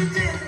you did.